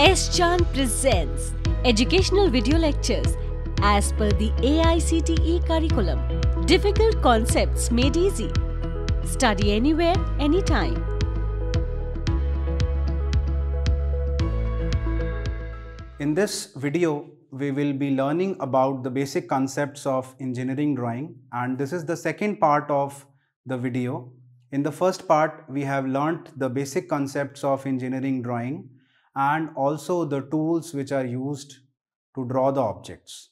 S. Chand presents educational video lectures as per the AICTE curriculum. Difficult concepts made easy. Study anywhere, anytime. In this video, we will be learning about the basic concepts of engineering drawing and this is the second part of the video. In the first part, we have learnt the basic concepts of engineering drawing and also the tools which are used to draw the objects.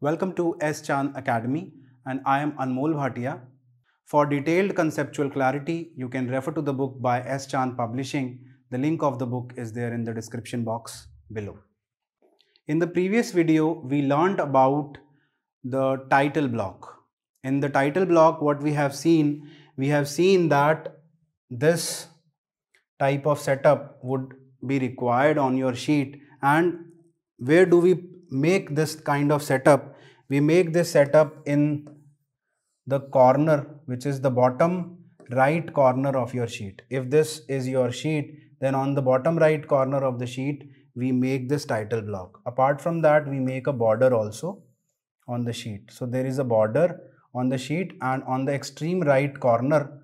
Welcome to S. Chand Academy and I am Anmol Bhatia. For detailed conceptual clarity, you can refer to the book by S. Chand Publishing. The link of the book is there in the description box below. In the previous video, we learned about the title block. In the title block, what we have seen, we have seen that this type of setup would be required on your sheet. And where do we make this kind of setup? We make this setup in the corner which is the bottom right corner of your sheet. If this is your sheet then on the bottom right corner of the sheet we make this title block. Apart from that we make a border also on the sheet. So there is a border on the sheet and on the extreme right corner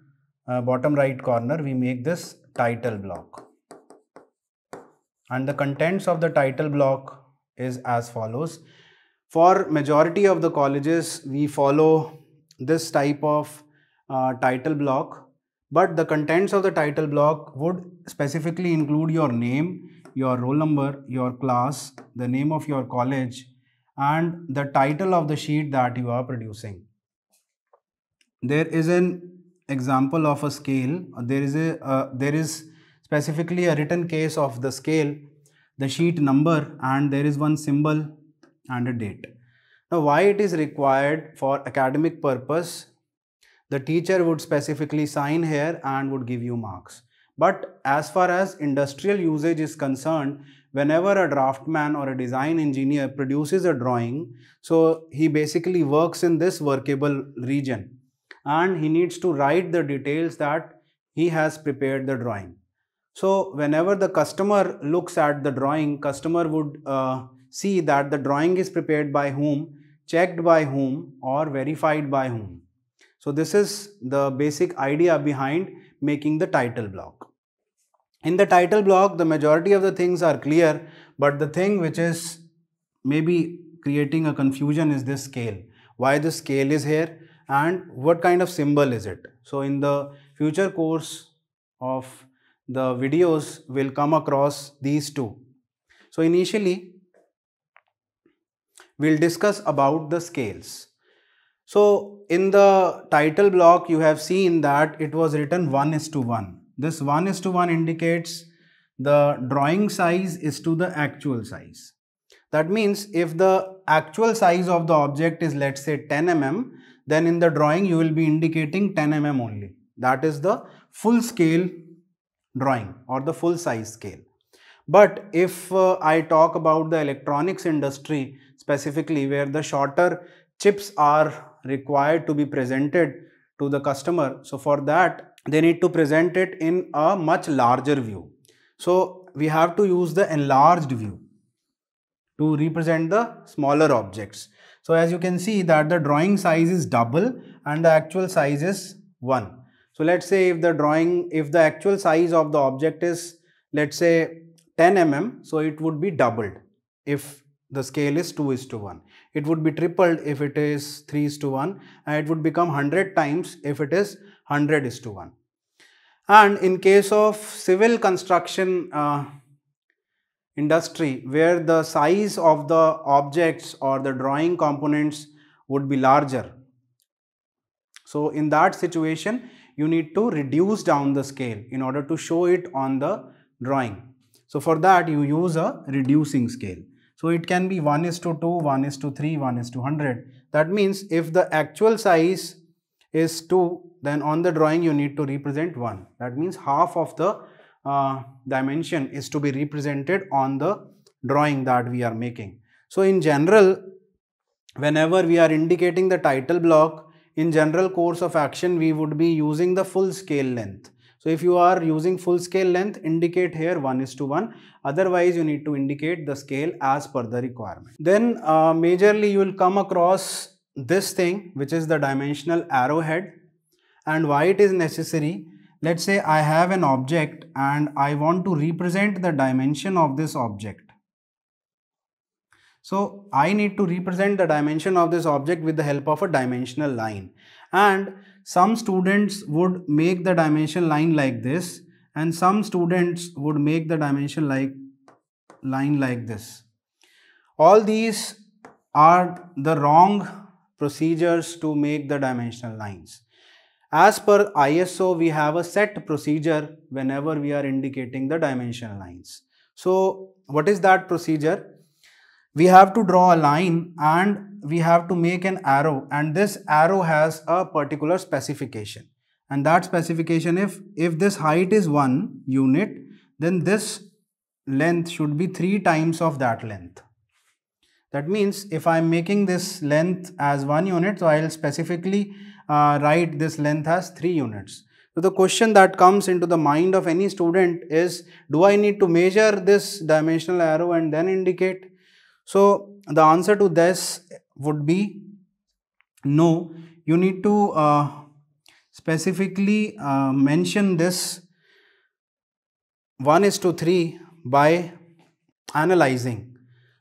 uh, bottom right corner we make this title block and the contents of the title block is as follows. For majority of the colleges, we follow this type of uh, title block, but the contents of the title block would specifically include your name, your roll number, your class, the name of your college, and the title of the sheet that you are producing. There is an example of a scale. There is a uh, there is specifically a written case of the scale the sheet number and there is one symbol and a date. Now why it is required for academic purpose, the teacher would specifically sign here and would give you marks. But as far as industrial usage is concerned, whenever a draftman or a design engineer produces a drawing, so he basically works in this workable region and he needs to write the details that he has prepared the drawing. So whenever the customer looks at the drawing, customer would uh, see that the drawing is prepared by whom, checked by whom or verified by whom. So this is the basic idea behind making the title block. In the title block, the majority of the things are clear, but the thing which is maybe creating a confusion is this scale. Why the scale is here and what kind of symbol is it? So in the future course of the videos will come across these two. So initially, we'll discuss about the scales. So in the title block, you have seen that it was written 1 is to 1. This 1 is to 1 indicates the drawing size is to the actual size. That means if the actual size of the object is let's say 10 mm, then in the drawing you will be indicating 10 mm only. That is the full scale drawing or the full size scale. But if uh, I talk about the electronics industry specifically where the shorter chips are required to be presented to the customer. So for that they need to present it in a much larger view. So we have to use the enlarged view to represent the smaller objects. So as you can see that the drawing size is double and the actual size is 1. So let's say if the drawing, if the actual size of the object is let's say 10 mm, so it would be doubled if the scale is 2 is to 1. It would be tripled if it is 3 is to 1 and it would become 100 times if it is 100 is to 1. And in case of civil construction uh, industry where the size of the objects or the drawing components would be larger. So in that situation, you need to reduce down the scale in order to show it on the drawing. So for that you use a reducing scale. So it can be 1 is to 2, 1 is to 3, 1 is to 100. That means if the actual size is 2 then on the drawing you need to represent 1. That means half of the uh, dimension is to be represented on the drawing that we are making. So in general whenever we are indicating the title block in general course of action we would be using the full scale length. So if you are using full scale length indicate here 1 is to 1 otherwise you need to indicate the scale as per the requirement. Then uh, majorly you will come across this thing which is the dimensional arrowhead and why it is necessary let's say I have an object and I want to represent the dimension of this object so I need to represent the dimension of this object with the help of a dimensional line. And some students would make the dimension line like this and some students would make the dimension like line like this. All these are the wrong procedures to make the dimensional lines. As per ISO, we have a set procedure whenever we are indicating the dimension lines. So, what is that procedure? we have to draw a line and we have to make an arrow and this arrow has a particular specification and that specification if if this height is one unit then this length should be three times of that length that means if i'm making this length as one unit so i'll specifically uh, write this length as three units so the question that comes into the mind of any student is do i need to measure this dimensional arrow and then indicate so the answer to this would be no. You need to uh, specifically uh, mention this 1 is to 3 by analyzing.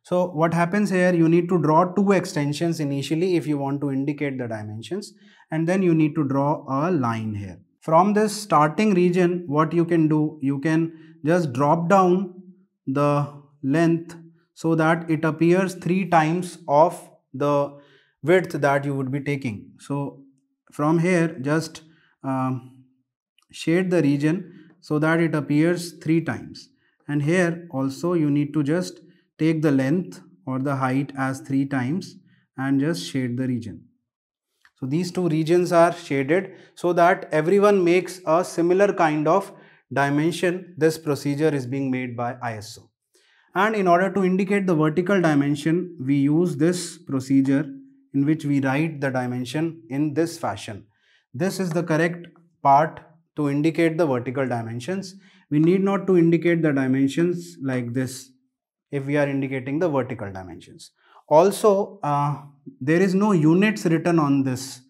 So what happens here, you need to draw two extensions initially if you want to indicate the dimensions and then you need to draw a line here. From this starting region, what you can do, you can just drop down the length so that it appears three times of the width that you would be taking. So from here just um, shade the region so that it appears three times and here also you need to just take the length or the height as three times and just shade the region. So these two regions are shaded so that everyone makes a similar kind of dimension. This procedure is being made by ISO and in order to indicate the vertical dimension we use this procedure in which we write the dimension in this fashion. This is the correct part to indicate the vertical dimensions. We need not to indicate the dimensions like this if we are indicating the vertical dimensions. Also, uh, there is no units written on this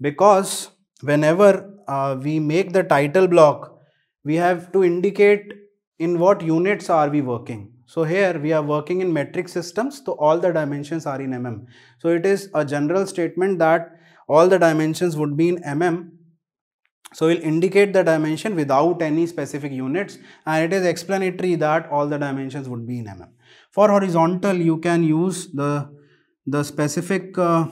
because whenever uh, we make the title block, we have to indicate in what units are we working. So here we are working in metric systems, so all the dimensions are in mm. So it is a general statement that all the dimensions would be in mm. So we'll indicate the dimension without any specific units and it is explanatory that all the dimensions would be in mm. For horizontal you can use the, the specific uh,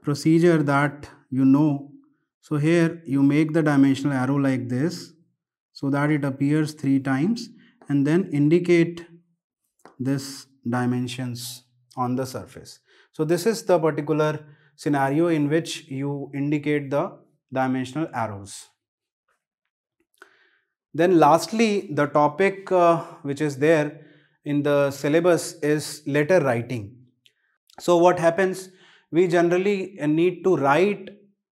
procedure that you know. So here you make the dimensional arrow like this so that it appears three times and then indicate this dimensions on the surface. So this is the particular scenario in which you indicate the dimensional arrows. Then lastly, the topic uh, which is there in the syllabus is letter writing. So what happens? We generally uh, need to write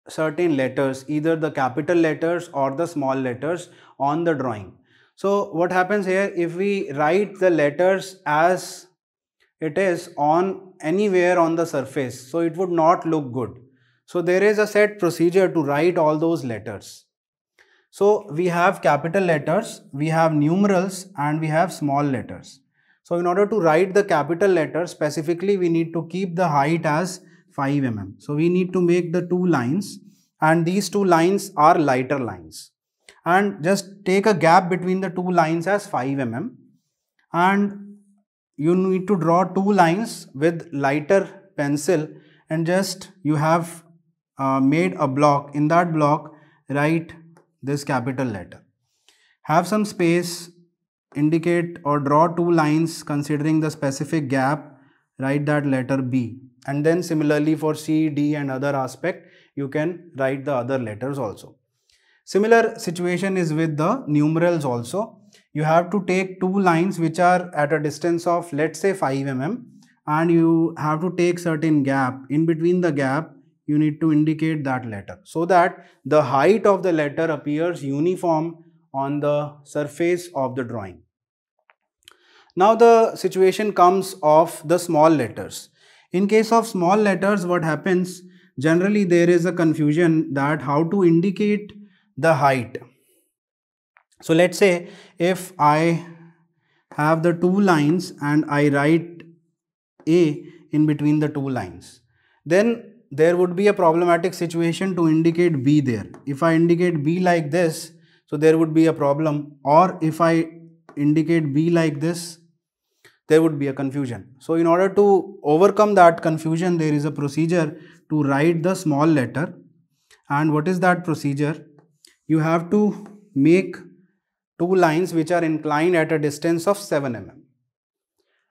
certain letters, either the capital letters or the small letters on the drawing. So what happens here if we write the letters as it is on anywhere on the surface so it would not look good. So there is a set procedure to write all those letters. So we have capital letters, we have numerals and we have small letters. So in order to write the capital letter specifically we need to keep the height as 5 mm. So we need to make the two lines and these two lines are lighter lines. And just take a gap between the two lines as 5 mm. And you need to draw two lines with lighter pencil and just you have uh, made a block. In that block write this capital letter. Have some space indicate or draw two lines considering the specific gap write that letter B and then similarly for C, D and other aspect you can write the other letters also. Similar situation is with the numerals also. You have to take two lines which are at a distance of let's say 5 mm and you have to take certain gap. In between the gap, you need to indicate that letter so that the height of the letter appears uniform on the surface of the drawing. Now the situation comes of the small letters. In case of small letters what happens generally there is a confusion that how to indicate the height. So let's say if I have the two lines and I write A in between the two lines then there would be a problematic situation to indicate B there. If I indicate B like this so there would be a problem or if I indicate B like this there would be a confusion. So in order to overcome that confusion, there is a procedure to write the small letter. And what is that procedure? You have to make two lines which are inclined at a distance of 7 mm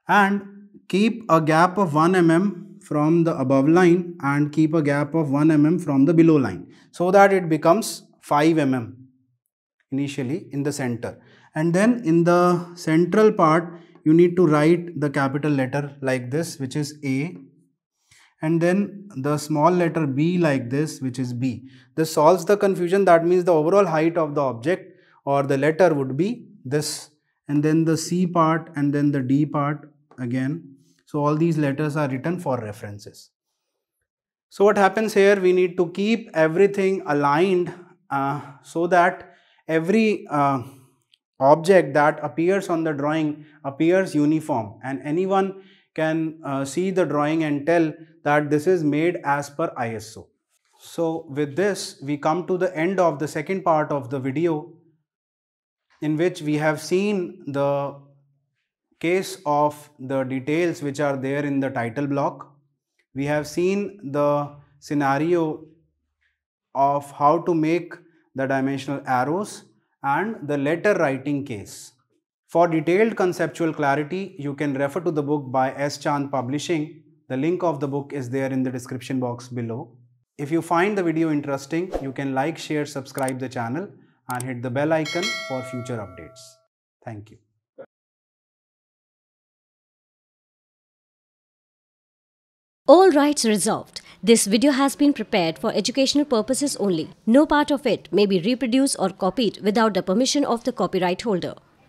and keep a gap of 1 mm from the above line and keep a gap of 1 mm from the below line so that it becomes 5 mm initially in the center and then in the central part you need to write the capital letter like this which is A and then the small letter B like this which is B. This solves the confusion that means the overall height of the object or the letter would be this and then the C part and then the D part again. So all these letters are written for references. So what happens here we need to keep everything aligned uh, so that every uh, object that appears on the drawing appears uniform and anyone can uh, see the drawing and tell that this is made as per ISO. So with this we come to the end of the second part of the video in which we have seen the case of the details which are there in the title block. We have seen the scenario of how to make the dimensional arrows and the letter writing case. For detailed conceptual clarity, you can refer to the book by S. Chand Publishing. The link of the book is there in the description box below. If you find the video interesting, you can like, share, subscribe the channel and hit the bell icon for future updates. Thank you. All rights reserved. This video has been prepared for educational purposes only. No part of it may be reproduced or copied without the permission of the copyright holder.